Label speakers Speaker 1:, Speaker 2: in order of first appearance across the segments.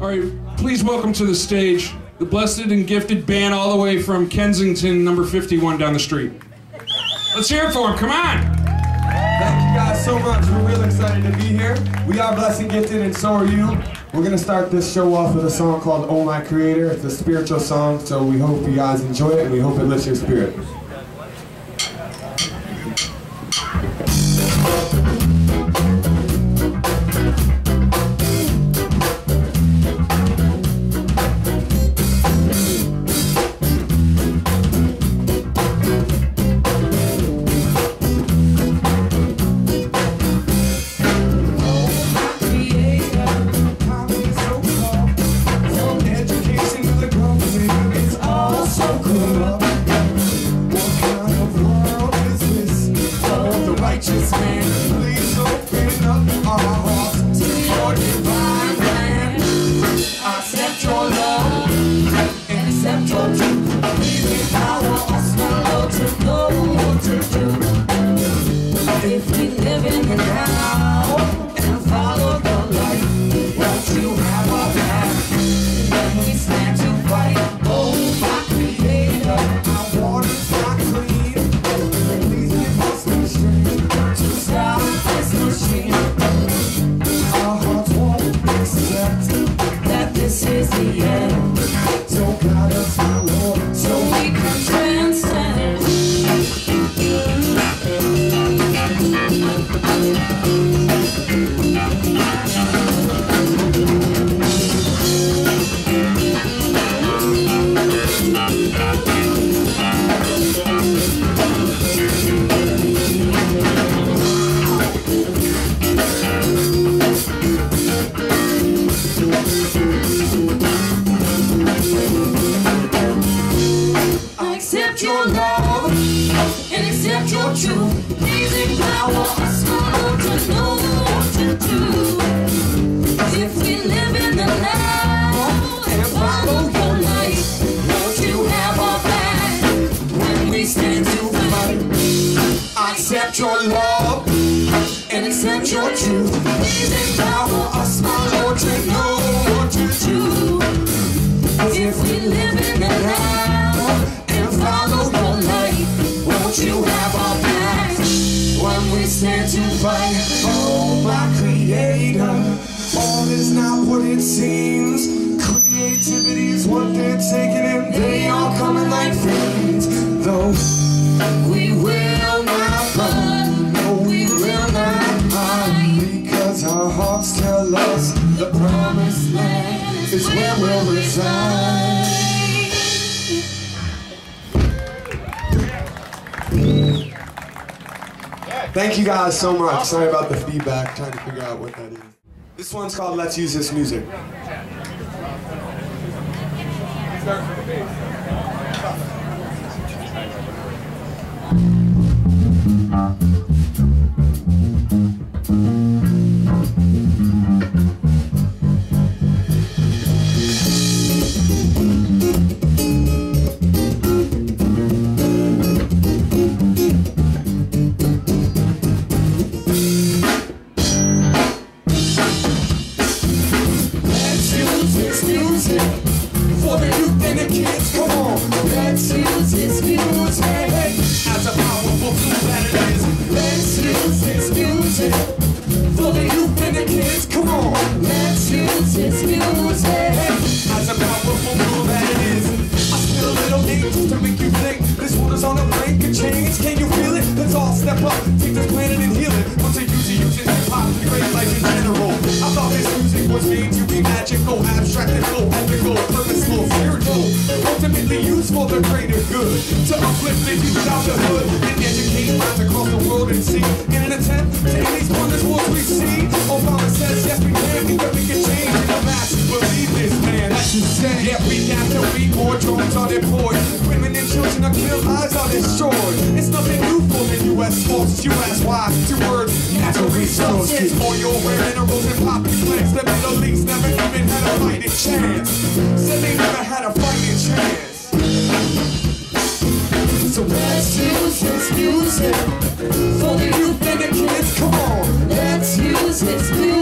Speaker 1: All right, please welcome to the stage the blessed and gifted band all the way from Kensington, number 51 down the street. Let's hear it for them. Come on.
Speaker 2: Thank you guys so much. We're real excited to be here. We are blessed and gifted, and so are you. We're gonna start this show off with a song called "Oh My Creator." It's a spiritual song, so we hope you guys enjoy it, and we hope it lifts your spirit.
Speaker 3: Accept your love and accept your truth. Please empower us, my Lord, to know what to do. If we live in the and follow light, won't you have our when we stand to fight? Is not what it seems. Creativity is what they're taking, and they are coming like fiends. Though we will not run, no, we will not hide, because our hearts tell us the promised land is where we'll reside.
Speaker 2: Thank you guys so much. Sorry about the feedback. Trying to figure out what that is. This one's called "Let's Use This Music."
Speaker 3: This music for the youth and the kids. Come on, let's use this music as a powerful tool that it is. Let's use this music for the youth and the kids. Come on, let's use this music as a powerful tool that it is. I spill a little ink just to make you think. This world is on a brink of change. Can you feel it? The youth out the hood and educate minds across the world and see. In an attempt to end these wonders wars we see. Obama says yes we can, that we can change. And the masses believe this man. That's say. Yeah, week after week, more drones are deployed. Women and children are killed, lives are destroyed. It's nothing new for the U.S. forces. You ask why? Two words, natural resources. Oil, rare minerals, and poppy plants. The Middle East never even had a fighting chance. Said they never had a fighting chance. Let's use this music for the youth and the kids. Come on, let's use this music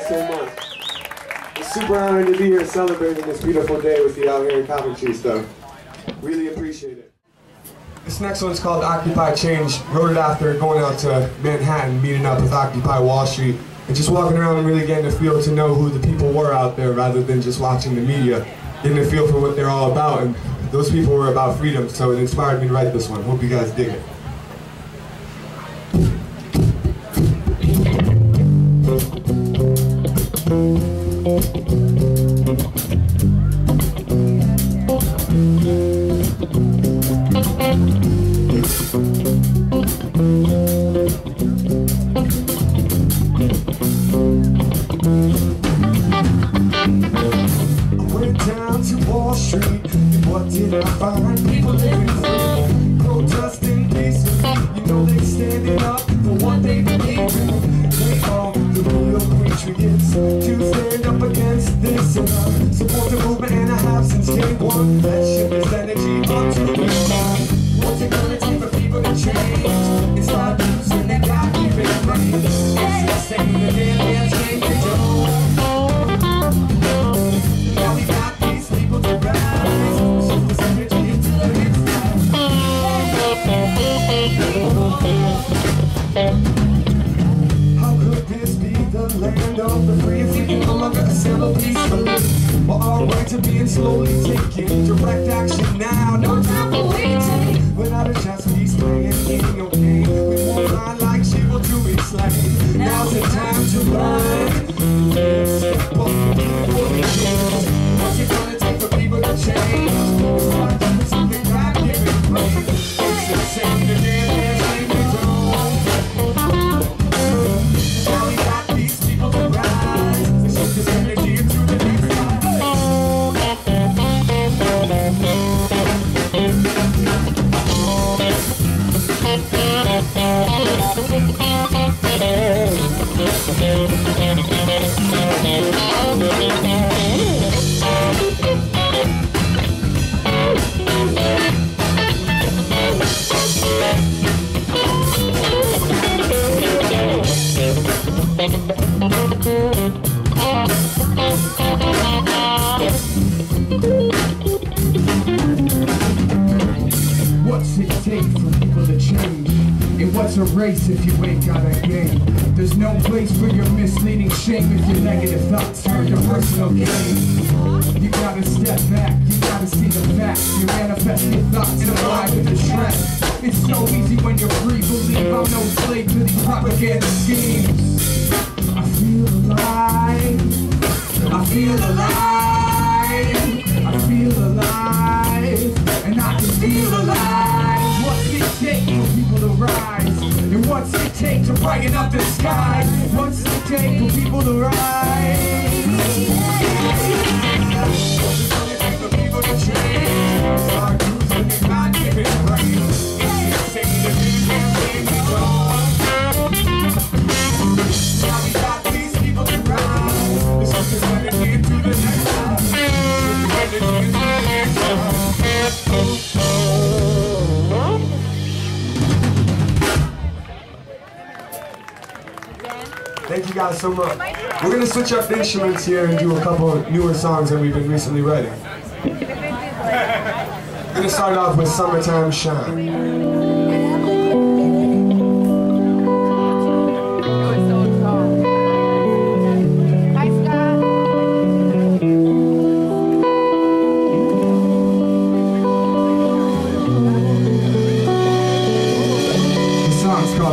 Speaker 3: guys so much. Super honored to be here celebrating this beautiful day with you out here in Coventry, so really appreciate it. This next one's called Occupy Change. Wrote it after going out to Manhattan, meeting up with Occupy Wall Street, and just walking around and really getting a feel to know who the people were out there rather than just watching the media. Getting a feel for what they're all about, and those people were about freedom, so it inspired me to write this one. Hope you guys dig it. Energy onto. What's it gonna take for people to change their God-given brains? It's the same, the don't. Now we got these people to rise. Shift energy. How could this be the land of the free we can no longer assemble peacefully? While our rights are being slowly taken, direct action now, no time for waiting. Without a chance, peace playing, eating okay. We won't lie like she will to be slain. Now's the time to run. Step up for the change. What's it gonna take for people to change?
Speaker 4: What's a race if you ain't got a game? There's no place for your misleading shame if your negative thoughts turn to personal gain. You gotta step back, you gotta see the facts. You manifest your thoughts and arrive with the track. It's so easy when you're free, believe I'm no slave to these propaganda schemes.
Speaker 3: Guys so much. We're gonna switch up instruments here and do a couple newer songs that we've been recently writing. We're gonna start off with Summertime Shine.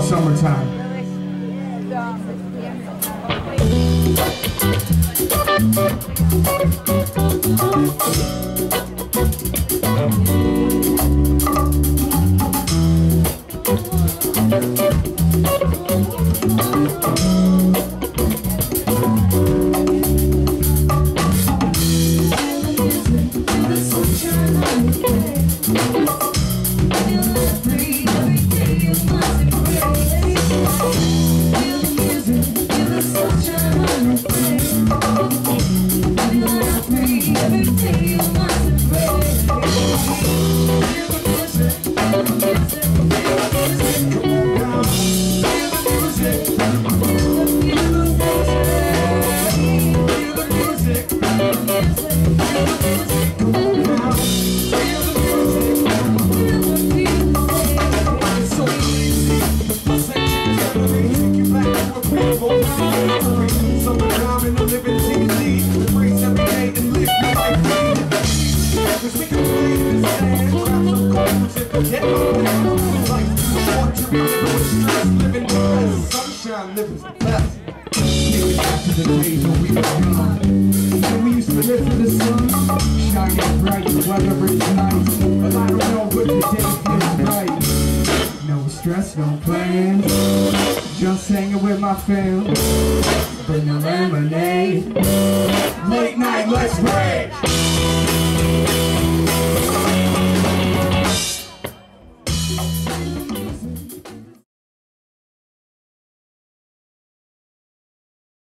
Speaker 4: Summertime. just not Just hanging with my fam. Bring lemonade. Late night, let's break